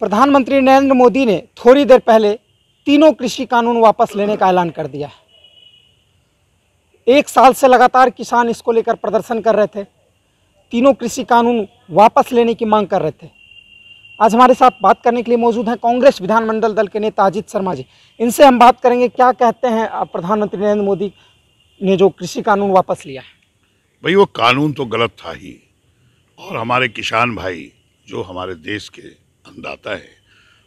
प्रधानमंत्री नरेंद्र मोदी ने थोड़ी देर पहले तीनों कृषि कानून वापस लेने का ऐलान कर दिया है। एक साल से लगातार किसान इसको लेकर प्रदर्शन कर रहे थे। तीनों कृषि कानून वापस लेने की मांग कर रहे थे। आज हमारे साथ बात करने के लिए मौजूद हैं कांग्रेस विधानमंडल दल के नेता अजीत शर्मा जी। इनसे हम बात करेंगे, क्या कहते हैं प्रधानमंत्री नरेंद्र मोदी ने जो कृषि कानून वापस लिया है? भाई, वो कानून तो गलत था ही। और हमारे किसान भाई, जो हमारे देश के अन्नदाता है।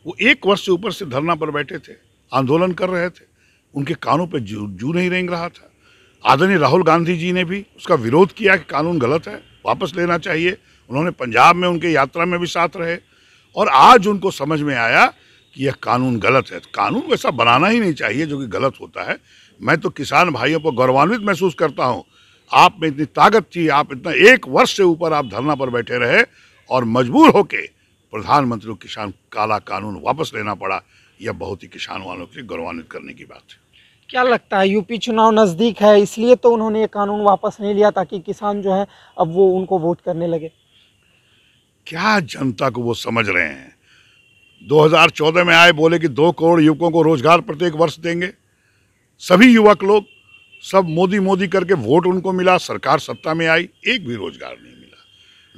वो एक वर्ष से ऊपर से धरना पर बैठे थे, आंदोलन कर रहे थे। उनके कानों पर जू जू नहीं रेंग रहा था। आदरणीय राहुल गांधी जी ने भी उसका विरोध किया कि कानून गलत है, वापस लेना चाहिए। उन्होंने पंजाब में उनके यात्रा में भी साथ रहे। और आज उनको समझ में आया कि यह कानून गलत है। कानून वैसा बनाना ही नहीं चाहिए जो कि गलत होता है। मैं तो किसान भाइयों पर गौरवान्वित महसूस करता हूँ। आप में इतनी ताकत थी, आप इतना एक वर्ष से ऊपर आप धरना पर बैठे रहे और मजबूर होके प्रधानमंत्री को किसान काला कानून वापस लेना पड़ा यह बहुत ही किसान वालों के लिए गौरवान्वित करने की बात है। क्या लगता है यूपी चुनाव नज़दीक है इसलिए तो उन्होंने ये कानून वापस नहीं लिया ताकि किसान जो है अब वो उनको वोट करने लगे? क्या जनता को वो समझ रहे हैं? 2014 में आए बोले कि दो करोड़ युवकों को रोज़गार प्रत्येक वर्ष देंगे। सभी युवक लोग सब मोदी मोदी करके वोट उनको मिला सरकार सत्ता में आई एक भी रोज़गार नहीं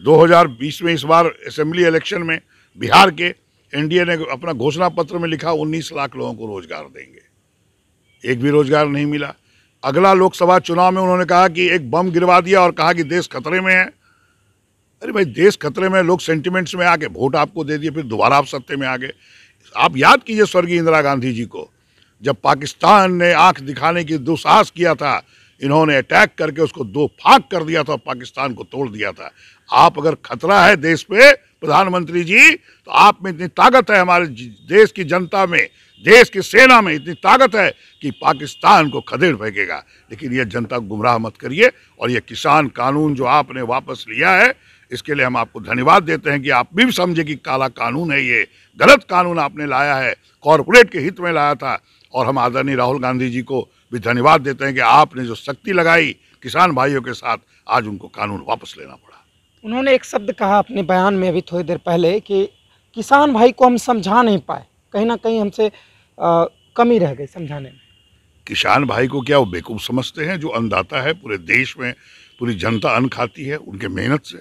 2020 में इस बार असेंबली इलेक्शन में बिहार के एनडीए ने अपना घोषणा पत्र में लिखा 19 लाख लोगों को रोज़गार देंगे। एक भी रोज़गार नहीं मिला। अगला लोकसभा चुनाव में उन्होंने कहा कि एक बम गिरवा दिया और कहा कि देश खतरे में है। अरे भाई, देश खतरे में, लोग सेंटिमेंट्स में आके वोट आपको दे दिए, फिर दोबारा आप सत्ते में आ गए। आप याद कीजिए स्वर्गीय इंदिरा गांधी जी को, जब पाकिस्तान ने आँख दिखाने की दुस्साहस किया था इन्होंने अटैक करके उसको दो फाक कर दिया था, पाकिस्तान को तोड़ दिया था। आप अगर खतरा है देश पे, प्रधानमंत्री जी तो आप में इतनी ताकत है हमारे देश की जनता में, देश की सेना में इतनी ताकत है कि पाकिस्तान को खदेड़ फेंकेगा। लेकिन ये जनता को गुमराह मत करिए और ये किसान कानून जो आपने वापस लिया है, इसके लिए हम आपको धन्यवाद देते हैं कि आप भी समझे कि काला कानून है ये, गलत कानून आपने लाया है, कॉरपोरेट के हित में लाया था। और हम आदरणीय राहुल गांधी जी को भी धन्यवाद देते हैं कि आपने जो शक्ति लगाई किसान भाइयों के साथ आज उनको कानून वापस लेना पड़ा। उन्होंने एक शब्द कहा अपने बयान में अभी थोड़ी देर पहले कि किसान भाई को हम समझा नहीं पाए। कहीं ना कहीं हमसे कमी रह गई समझाने में। किसान भाई को क्या वो बेवकूफ़ समझते हैं? जो अन्नदाता है पूरे देश में पूरी जनता अन्न खाती है उनके मेहनत से।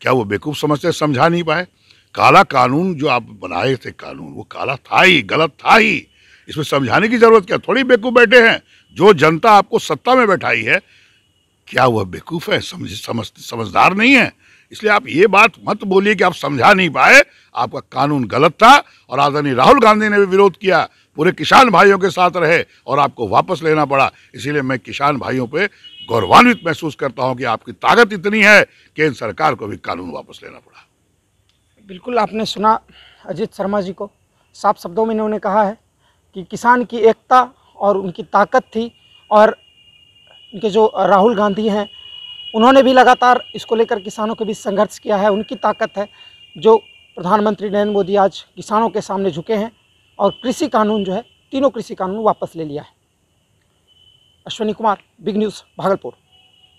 क्या वो बेवकूफ़ समझते हैं? समझा नहीं पाए। काला कानून जो आप बनाए थे कानून वो काला था ही गलत था ही। इसमें समझाने की ज़रूरत क्या? थोड़ी बेवकूफ़ बैठे हैं। जो जनता आपको सत्ता में बैठाई है, क्या वह बेवकूफ़ है? समझ समझ, समझदार नहीं है। इसलिए आप ये बात मत बोलिए कि आप समझा नहीं पाए। आपका कानून गलत था और आदरणीय राहुल गांधी ने भी विरोध किया। पूरे किसान भाइयों के साथ रहे और आपको वापस लेना पड़ा। इसीलिए मैं किसान भाइयों पे गौरवान्वित महसूस करता हूँ कि आपकी ताकत इतनी है कि इन सरकार को भी कानून वापस लेना पड़ा। बिल्कुल, आपने सुना अजीत शर्मा जी को। साफ़ शब्दों में इन्होंने कहा है कि किसान की एकता और उनकी ताकत थी और उनके जो राहुल गांधी हैं, उन्होंने भी लगातार इसको लेकर किसानों के बीच संघर्ष किया है। उनकी ताकत है जो प्रधानमंत्री नरेंद्र मोदी आज किसानों के सामने झुके हैं और कृषि कानून जो है, तीनों कृषि कानून वापस ले लिया है। Ashwini Kumar big news Bhagalpur.